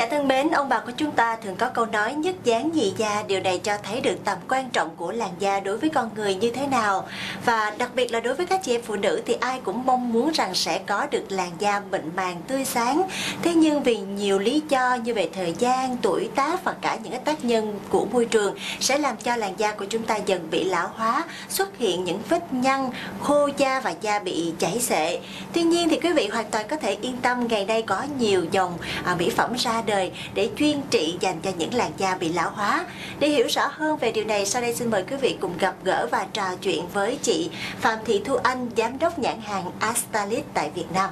giả thân mến, ông bà của chúng ta thường có câu nói nhất dáng nhị da, điều này cho thấy được tầm quan trọng của làn da đối với con người như thế nào. Và đặc biệt là đối với các chị em phụ nữ thì ai cũng mong muốn rằng sẽ có được làn da mịn màng tươi sáng. Thế nhưng vì nhiều lý do như về thời gian, tuổi tác và cả những cái tác nhân của môi trường sẽ làm cho làn da của chúng ta dần bị lão hóa, xuất hiện những vết nhăn, khô da và da bị chảy xệ. Tuy nhiên thì quý vị hoàn toàn có thể yên tâm ngày nay có nhiều dòng à, mỹ phẩm ra đời để chuyên trị dành cho những làn da bị lão hóa. Để hiểu rõ hơn về điều này, sau đây xin mời quý vị cùng gặp gỡ và trò chuyện với chị Phạm Thị Thu Anh, giám đốc nhãn hàng Astalit tại Việt Nam.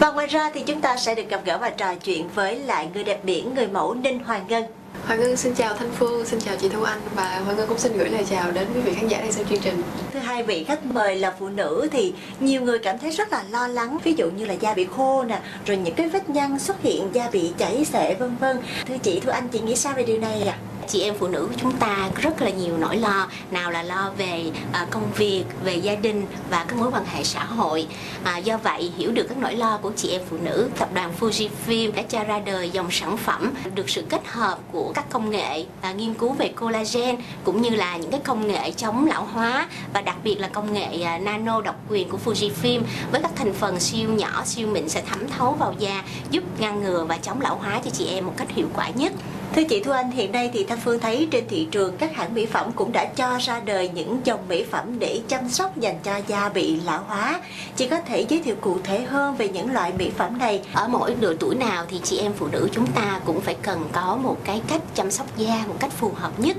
Và ngoài ra thì chúng ta sẽ được gặp gỡ và trò chuyện với lại người đẹp biển, người mẫu Ninh Hoàng Ngân. Hoàng Ngân xin chào Thanh Phương, xin chào chị Thu Anh và Hoàng Ngân cũng xin gửi lời chào đến quý vị khán giả đang xem chương trình. Thưa hai vị khách mời là phụ nữ thì nhiều người cảm thấy rất là lo lắng, ví dụ như là da bị khô nè, rồi những cái vết nhăn xuất hiện, da bị chảy xệ vân vân. Thưa chị, thưa anh, chị nghĩ sao về điều này ạ? À? Chị em phụ nữ của chúng ta rất là nhiều nỗi lo nào là lo về à, công việc về gia đình và các mối quan hệ xã hội. À, do vậy hiểu được các nỗi lo của chị em phụ nữ tập đoàn Fujifilm đã cho ra đời dòng sản phẩm được sự kết hợp của các công nghệ à, nghiên cứu về collagen cũng như là những cái công nghệ chống lão hóa và đặc biệt là công nghệ à, nano độc quyền của Fujifilm với các thành phần siêu nhỏ siêu mịn sẽ thấm thấu vào da giúp ngăn ngừa và chống lão hóa cho chị em một cách hiệu quả nhất. Thưa chị Thu Anh, hiện nay thì Thanh Phương thấy trên thị trường các hãng mỹ phẩm cũng đã cho ra đời những dòng mỹ phẩm để chăm sóc dành cho da bị lão hóa. Chị có thể giới thiệu cụ thể hơn về những loại mỹ phẩm này? Ở mỗi độ tuổi nào thì chị em phụ nữ chúng ta cũng phải cần có một cái cách chăm sóc da một cách phù hợp nhất.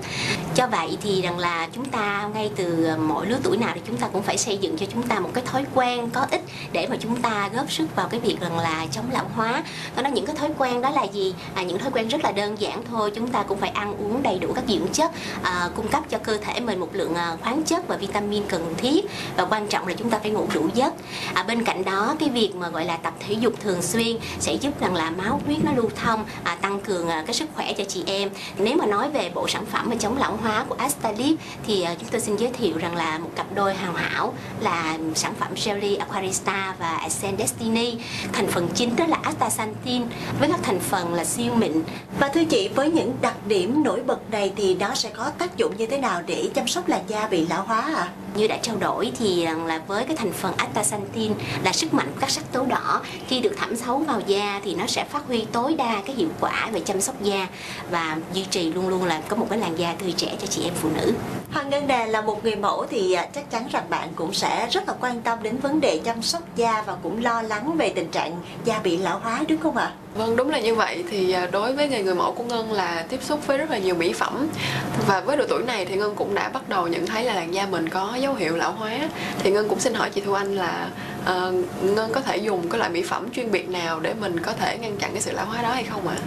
Cho vậy thì rằng là chúng ta ngay từ mỗi lứa tuổi nào thì chúng ta cũng phải xây dựng cho chúng ta một cái thói quen có ích để mà chúng ta góp sức vào cái việc rằng là chống lão hóa. Đó những cái thói quen đó là gì? À, những thói quen rất là đơn giản thôi chúng ta cũng phải ăn uống đầy đủ các dưỡng chất à, cung cấp cho cơ thể mình một lượng à, khoáng chất và vitamin cần thiết. Và quan trọng là chúng ta phải ngủ đủ giấc. À, bên cạnh đó cái việc mà gọi là tập thể dục thường xuyên sẽ giúp rằng là máu huyết nó lưu thông à, tăng cường à, cái sức khỏe cho chị em. Nếu mà nói về bộ sản phẩm mà chống lão hóa của Astalip thì à, chúng tôi xin giới thiệu rằng là một cặp đôi hoàn hảo là sản phẩm Jelly Aquarista và Ascend Destiny. Thành phần chính đó là astaxanthin với các thành phần là siêu mịn. Và thưa chị với những đặc điểm nổi bật này thì nó sẽ có tác dụng như thế nào để chăm sóc làn da bị lão hóa ạ? À? Như đã trao đổi thì là với cái thành phần astaxanthin là sức mạnh của các sắc tố đỏ khi được thẩm thấu vào da thì nó sẽ phát huy tối đa cái hiệu quả về chăm sóc da và duy trì luôn luôn là có một cái làn da tươi trẻ cho chị em phụ nữ. Hoàng Ngân Đà là một người mẫu thì à, chắc chắn rằng bạn cũng sẽ rất là quan tâm đến vấn đề chăm sóc da và cũng lo lắng về tình trạng da bị lão hóa đúng không ạ? Vâng đúng là như vậy thì à, đối với nghề người mẫu của Ngân là tiếp xúc với rất là nhiều mỹ phẩm và với độ tuổi này thì Ngân cũng đã bắt đầu nhận thấy là làn da mình có dấu hiệu lão hóa thì Ngân cũng xin hỏi chị Thu Anh là uh, Ngân có thể dùng cái loại mỹ phẩm chuyên biệt nào để mình có thể ngăn chặn cái sự lão hóa đó hay không ạ?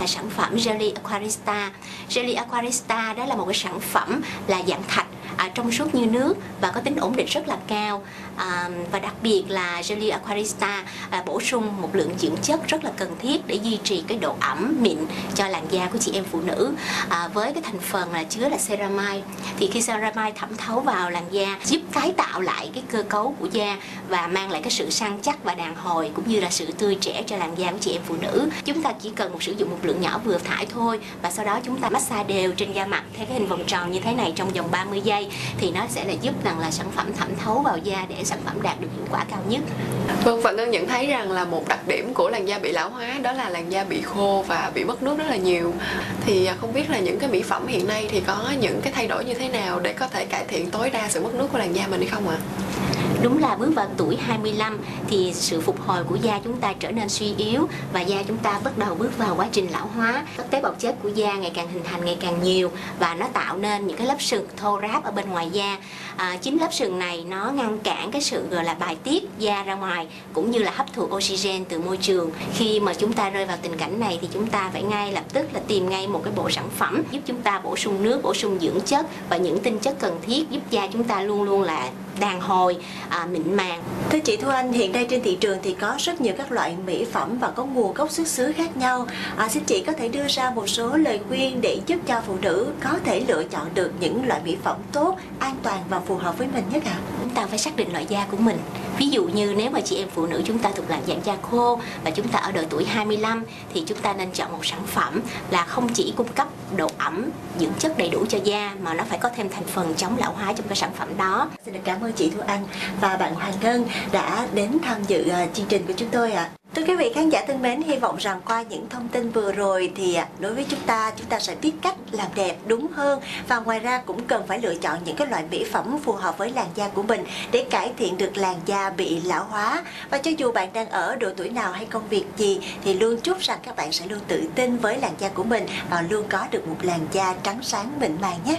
là sản phẩm Jelly Aquarista. Jelly Aquarista đó là một cái sản phẩm là dạng thạch à, trong suốt như nước và có tính ổn định rất là cao. À, và đặc biệt là Jelly Aquarista à, bổ sung một lượng dưỡng chất rất là cần thiết để duy trì cái độ ẩm mịn cho làn da của chị em phụ nữ. À, với cái thành phần là chứa là ceramide. Thì khi ceramide thẩm thấu vào làn da giúp tái tạo lại cái cơ cấu của da và mang lại cái sự săn chắc và đàn hồi cũng như là sự tươi trẻ cho làn da của chị em phụ nữ. Chúng ta chỉ cần một sử dụng một lượng nhỏ vừa thải thôi và sau đó chúng ta massage đều trên da mặt theo cái hình vòng tròn như thế này trong vòng 30 giây thì nó sẽ là giúp rằng là sản phẩm thẩm thấu vào da để sản phẩm đạt được hiệu quả cao nhất. Vâng và ngân nhận thấy rằng là một đặc điểm của làn da bị lão hóa đó là làn da bị khô và bị mất nước rất là nhiều. Thì à, không biết là những cái mỹ phẩm hiện nay thì có những cái thay đổi như thế nào để có thể cải thiện tối đa sự mất nước của làn da mình hay không ạ? Đúng là bước vào tuổi 25 thì sự phục hồi của da chúng ta trở nên suy yếu và da chúng ta bắt đầu bước vào quá trình lão hóa. Các tế bào chết của da ngày càng hình thành ngày càng nhiều và nó tạo nên những cái lớp sừng thô ráp ở bên ngoài da. À, chính lớp sừng này nó ngăn cản cái sự gọi là bài tiết da ra ngoài cũng như là hấp thụ oxygen từ môi trường. Khi mà chúng ta rơi vào tình cảnh này thì chúng ta phải ngay lập tức là tìm ngay một cái bộ sản phẩm giúp chúng ta bổ sung nước, bổ sung dưỡng chất và những tinh chất cần thiết giúp da chúng ta luôn luôn là đàn hồi à, mịn màng. Thưa chị Thu Anh hiện nay trên thị trường thì có rất nhiều các loại mỹ phẩm và có nguồn gốc xuất xứ khác nhau. À, xin chị có thể đưa ra một số lời khuyên để giúp cho phụ nữ có thể lựa chọn được những loại mỹ phẩm tốt an toàn và phù hợp với mình nhất ạ? À? chúng ta phải xác định loại da của mình ví dụ như nếu mà chị em phụ nữ chúng ta thuộc làn dạng da khô và chúng ta ở độ tuổi 25 thì chúng ta nên chọn một sản phẩm là không chỉ cung cấp độ ẩm, dưỡng chất đầy đủ cho da mà nó phải có thêm thành phần chống lão hóa trong cái sản phẩm đó Xin được cảm ơn chị Thu Anh và bạn Hoàng Ngân đã đến tham dự ờ, chương trình của chúng tôi ạ. Thưa quý vị khán giả thân mến, hy vọng rằng qua những thông tin vừa rồi thì à, đối với chúng ta, chúng ta sẽ biết cách làm đẹp đúng hơn và ngoài ra cũng cần phải lựa chọn những cái loại mỹ phẩm phù hợp với làn da của mình để cải thiện được làn da bị lão hóa. Và cho dù bạn đang ở độ tuổi nào hay công việc gì thì luôn chúc rằng các bạn sẽ luôn tự tin với làn da của mình và luôn có được một làn da trắng sáng mịn màng nhé.